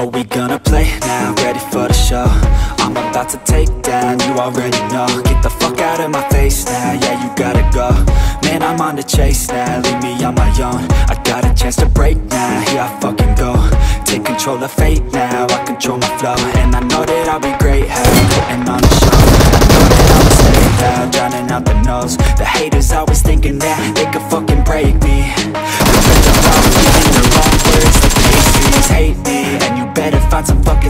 Oh, we gonna play now, ready for the show? I'm about to take down, you already know. Get the fuck out of my face now, yeah, you gotta go. Man, I'm on the chase now, leave me on my own. I got a chance to break now, here I fucking go. Take control of fate now, I control my flow. And I know that I'll be great, how I'm putting on the show. I know that I'ma stay loud, drowning out the noise. The haters always thinking that they could fucking break me